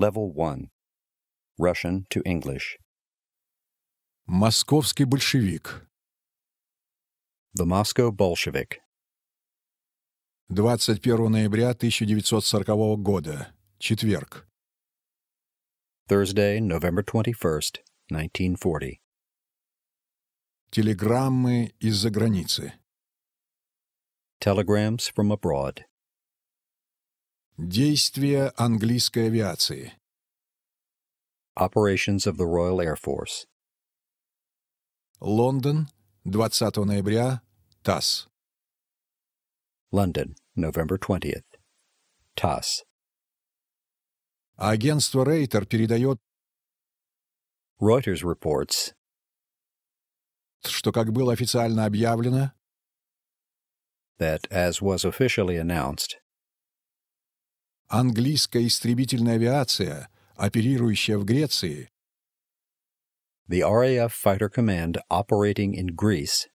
Level 1 Russian to English. Московский большевик. The Moscow Bolshevik. 21 ноября 1940 года. Четверг. Thursday, November 21st, 1940. Телеграммы из-за границы. Telegrams from abroad. Действия английской авиации. Operations of the Royal Air Force. Лондон, 20 ноября, ТАСС. London, November 20th. TASS. Агентство Рейтер передает, Reuters reports что, как было официально объявлено, that, as was officially announced, английская истребительная авиация, оперирующая в Греции, the RAF Fighter Command operating in Greece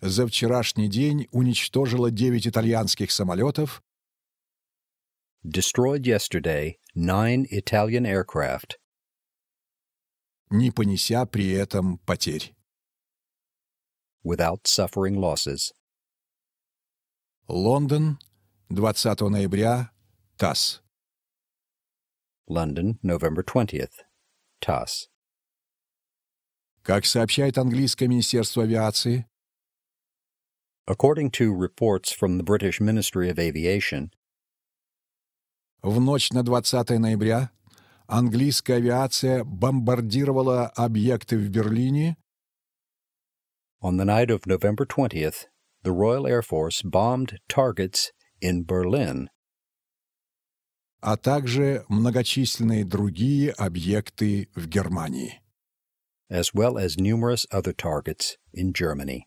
за вчерашний день уничтожила 9 итальянских самолетов destroyed yesterday nine Italian aircraft не понеся при этом потерь. without suffering losses. Лондон, 20 ноября, ТАСС. November 20th. TASS. Как сообщает английское министерство авиации, According to reports from the British Ministry of Aviation, в ночь на 20 ноября английская авиация бомбардировала объекты в Берлине, on the night of November 20th, the Royal Air Force bombed targets in Berlin а также многочисленные другие объекты в Германии. as well as numerous other targets in Germany.